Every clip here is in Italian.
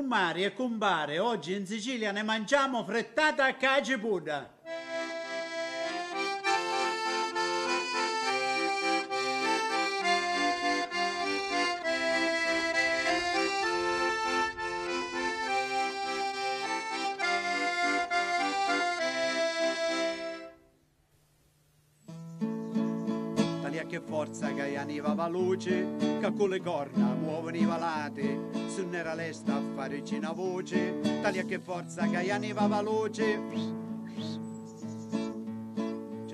Cumari e cumbare, oggi in Sicilia ne mangiamo frittata a cacipuda. Talia che forza che aniva va luce, che con le corna muovono i valati, su nera lesta a fare cina voce, talia che forza che aniva va luce.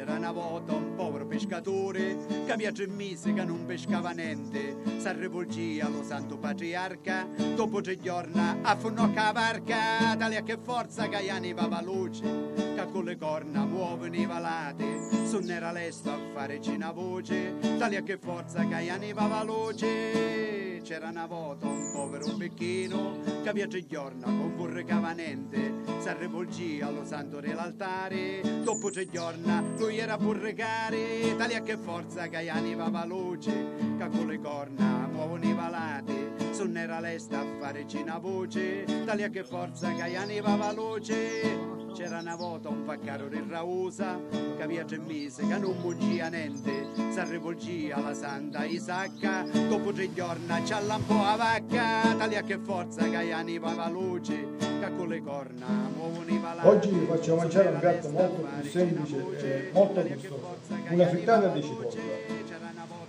C'era una volta un povero pescatore che aveva tre mesi che non pescava niente, si rivolgia allo santo patriarca, dopo tre giorni affonnò la barca, talia che forza che aniva va luce, che con le corna muovono i valati, su nera lesta a fare cina voce, talia che forza che aniva va luce. C'era una volta un povero becchino che tre giorni con burre cavanente, si rivolgia allo santo dell'altare, dopo tre giorni lui era burrecare, talia che forza che aniva va luce, che con le corna muovono i valati, su nera lesta a fare cina voce, talia che forza che aniva va luce. C'era una volta un faccaro di Rausa che aveva tre mesi che non mungia niente, si rivolgia alla santa Isacca, dopo tre giorni c'ha un po' la vacca, talia che forza che aniva va luce, che con le corna muovono i valati. Oggi vi faccio mangiare un piatto molto più semplice e molto gustoso, una frittata di cipolla.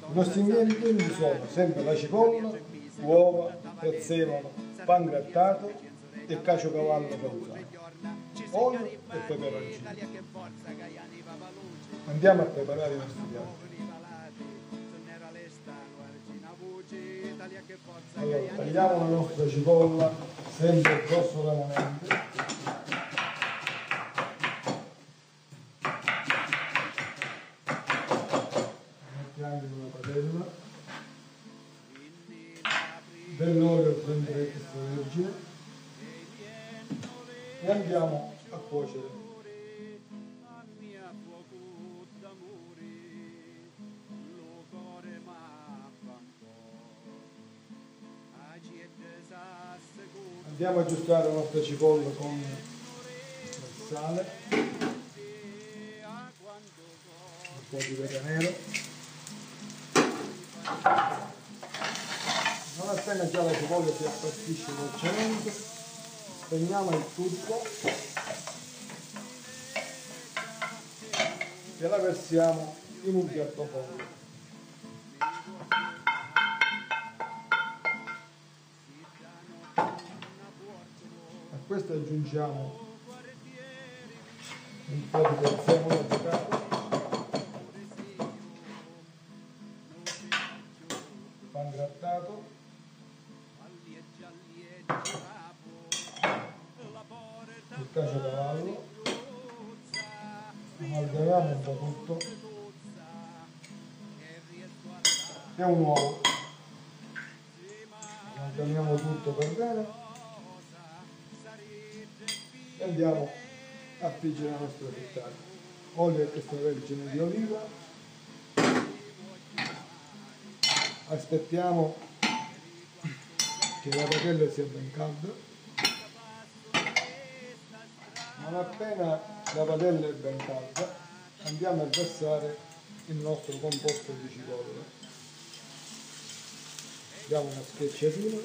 I nostri ingredienti sono sempre la cipolla, uova, prezzemolo, pan grattato e caciocavallo pelusato, olio e peperoncino. Andiamo a preparare i nostri piatti. Allora, tagliamo la nostra cipolla sempre grossolanamente. E andiamo a cuocere. Andiamo a aggiustare la nostra cipolla con il sale, un po' di pepe nero. Non appena già la cipolla si appastisce dolcemente, spegniamo il tutto e la versiamo in un piatto fondo. A questo aggiungiamo un po' di prezzemolo caciocavallo, amalgamiamo un po' tutto e un uovo. Amalgamiamo tutto per bene e andiamo a friggere la nostra frittata. Olio extravergine di oliva. Aspettiamo che la padella sia ben calda. Non appena la padella è ben calda, andiamo a versare il nostro composto di cipolla. Diamo una schiacciatina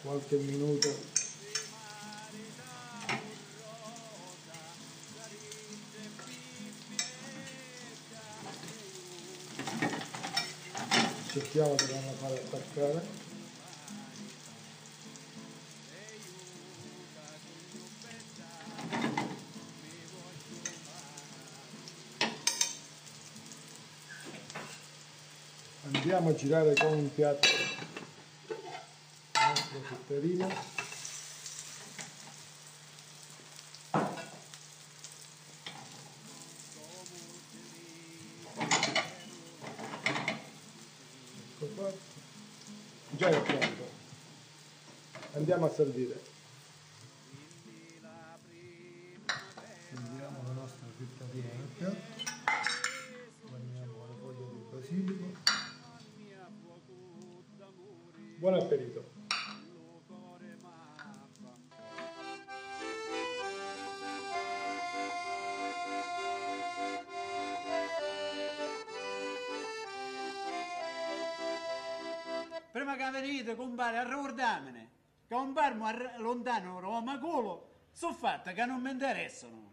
qualche minuto cerchiamo di non fare attaccare andiamo a girare con un piatto la nostra frittarina ancora pronto. Andiamo a servire. Prendiamo la nostra frittata di enca, bagniamo la foglia di basilico. Buon appetito! Prima che venite, compare, a ricordarmene. Che un lontano Roma culo, sono fatte che non mi interessano.